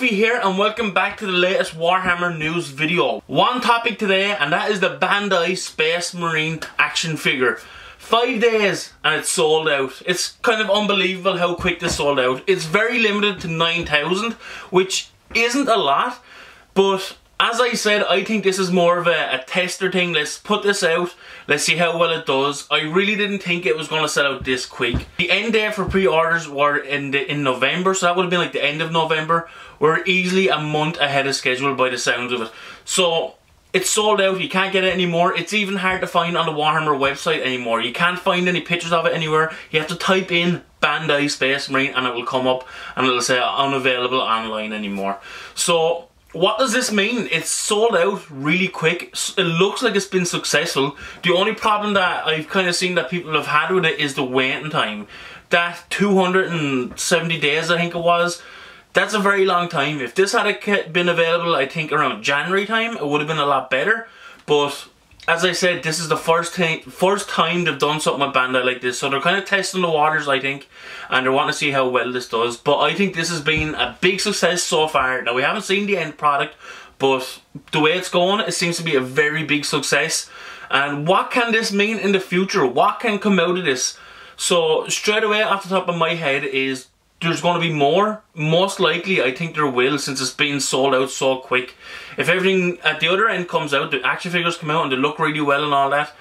Here and welcome back to the latest Warhammer news video. One topic today and that is the Bandai Space Marine action figure. Five days and it's sold out. It's kind of unbelievable how quick this sold out. It's very limited to 9,000 which isn't a lot but as I said, I think this is more of a, a, tester thing. Let's put this out. Let's see how well it does. I really didn't think it was going to sell out this quick. The end date for pre-orders were in the, in November, so that would have been like the end of November. We're easily a month ahead of schedule by the sounds of it. So, it's sold out. You can't get it anymore. It's even hard to find on the Warhammer website anymore. You can't find any pictures of it anywhere. You have to type in Bandai Space Marine and it will come up and it'll say unavailable online anymore. So, what does this mean? It's sold out really quick. It looks like it's been successful. The only problem that I've kind of seen that people have had with it is the waiting time. That 270 days, I think it was, that's a very long time. If this had been available, I think around January time, it would have been a lot better. But as I said, this is the first time first time they've done something with Bandai like this, so they're kind of testing the waters, I think, and they're wanting to see how well this does. But I think this has been a big success so far. Now we haven't seen the end product, but the way it's going, it seems to be a very big success. And what can this mean in the future? What can come out of this? So straight away off the top of my head is there's going to be more. Most likely, I think there will, since it's been sold out so quick. If everything at the other end comes out, the action figures come out and they look really well and all that,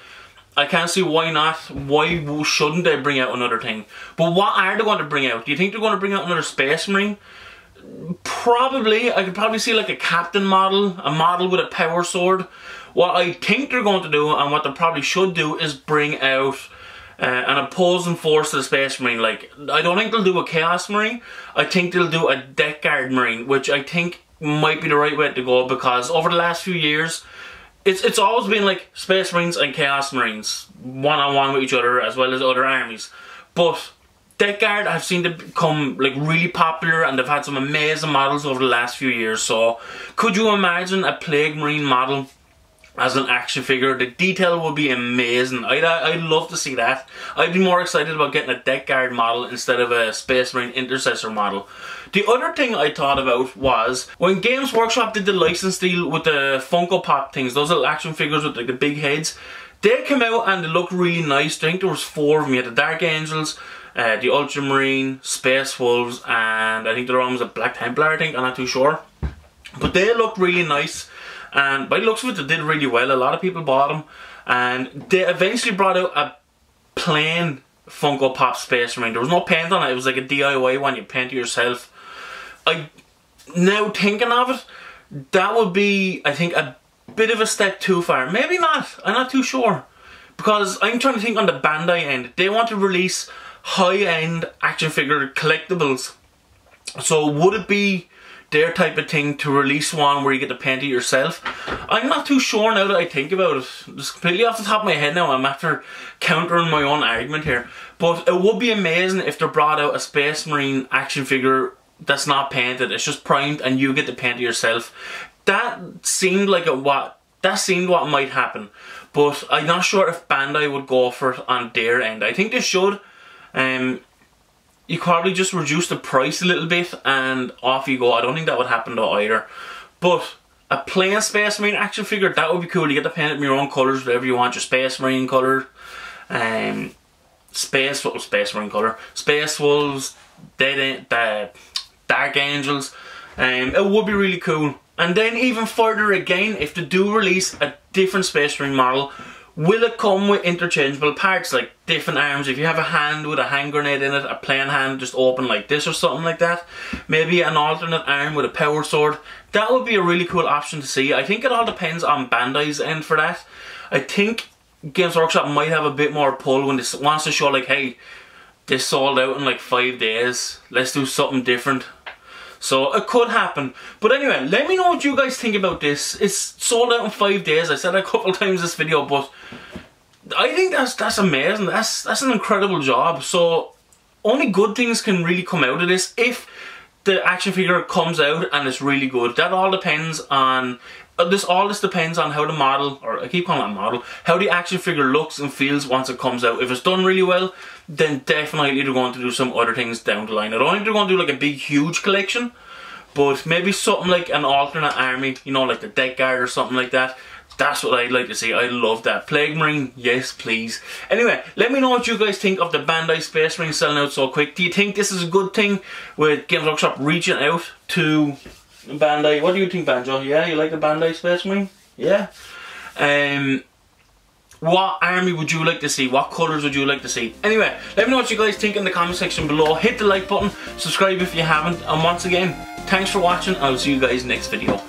I can't see why not. Why shouldn't they bring out another thing? But what are they going to bring out? Do you think they're going to bring out another Space Marine? Probably. I could probably see like a captain model, a model with a power sword. What I think they're going to do, and what they probably should do, is bring out uh, an opposing force to the Space Marine. Like, I don't think they'll do a Chaos Marine. I think they'll do a Death Guard Marine, which I think might be the right way to go because over the last few years, it's it's always been like Space Marines and Chaos Marines one on one with each other as well as other armies. But Death Guard I've seen to become like really popular and they've had some amazing models over the last few years. So could you imagine a Plague Marine model as an action figure. The detail would be amazing. I'd, I'd love to see that. I'd be more excited about getting a Death Guard model instead of a Space Marine Intercessor model. The other thing I thought about was when Games Workshop did the license deal with the Funko Pop things, those little action figures with like the big heads, they came out and they looked really nice. I think there was four of them. You had the Dark Angels, uh, the Ultramarine, Space Wolves, and I think the other one was a Black Templar, I think, I'm not too sure. But they looked really nice and by looks of it, they did really well. A lot of people bought them, and they eventually brought out a plain Funko Pop Space Marine. There was no paint on it. It was like a DIY one. You paint it yourself. I now thinking of it, that would be, I think, a bit of a step too far. Maybe not. I'm not too sure. Because I'm trying to think on the Bandai end. They want to release high-end action figure collectibles. So would it be their type of thing to release one where you get to paint it yourself. I'm not too sure now that I think about it. Just completely off the top of my head now, I'm after countering my own argument here. But it would be amazing if they brought out a Space Marine action figure that's not painted, it's just primed and you get to paint it yourself. That seemed like a what that seemed what might happen. But I'm not sure if Bandai would go for it on their end. I think they should. Um, you probably just reduce the price a little bit and off you go. I don't think that would happen though either. But a plain Space Marine action figure, that would be cool. You get to paint it in your own colours, whatever you want, your Space Marine colour. Um, Space, was Space Marine colour? Space Wolves, Dead, uh, Dark Angels. Um, it would be really cool. And then even further again, if they do release a different Space Marine model, Will it come with interchangeable parts like different arms? If you have a hand with a hand grenade in it, a plain hand just open like this or something like that. Maybe an alternate arm with a power sword. That would be a really cool option to see. I think it all depends on Bandai's end for that. I think Games Workshop might have a bit more pull when this wants to show like, hey, this sold out in like five days. Let's do something different. So it could happen. But anyway, let me know what you guys think about this. It's sold out in five days. I said a couple times this video, but I think that's that's amazing. That's that's an incredible job. So only good things can really come out of this if the action figure comes out and it's really good. That all depends on this all this depends on how the model, or I keep calling it a model, how the action figure looks and feels once it comes out. If it's done really well, then definitely they're going to do some other things down the line. I don't think they're going to do like a big huge collection, But maybe something like an alternate army, you know, like the Death Guard or something like that. That's what I'd like to see. I love that. Plague Marine, yes please. Anyway, let me know what you guys think of the Bandai Space Marine selling out so quick. Do you think this is a good thing with Games Workshop reaching out to Bandai? What do you think, Banjo? Yeah, you like the Bandai Space Marine? Yeah. Um, what army would you like to see? What colours would you like to see? Anyway, let me know what you guys think in the comment section below. Hit the like button, subscribe if you haven't, and once again, thanks for watching. I'll see you guys next video.